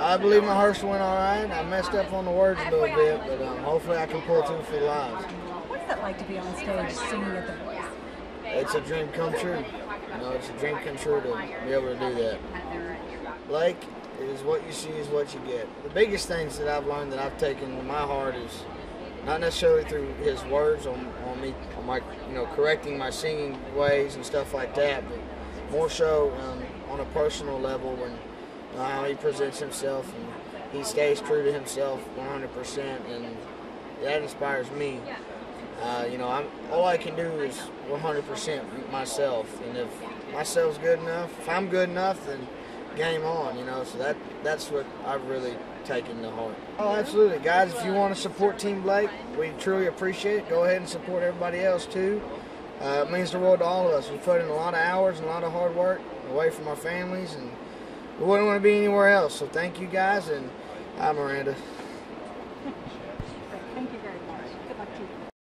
I believe my hearse went all right. I messed up on the words a little bit, but um, hopefully I can pull through for the lives. What's that like to be on stage singing at the voice? It's a dream come true. You know, it's a dream come true to be able to do that. Blake is what you see is what you get. The biggest things that I've learned that I've taken to my heart is not necessarily through his words on, on me on my you know correcting my singing ways and stuff like that, but more so um, on a personal level when he presents himself and he stays true to himself 100%, and that inspires me. Uh, you know, I'm all I can do is 100% myself, and if myself's good enough, if I'm good enough, then game on. You know, so that that's what I've really taken to heart. Oh, absolutely, guys! If you want to support Team Blake, we truly appreciate it. Go ahead and support everybody else too. Uh, it means the world to all of us. We put in a lot of hours and a lot of hard work away from our families, and we wouldn't want to be anywhere else. So thank you guys, and hi Miranda. Thank you very much. Good luck to you.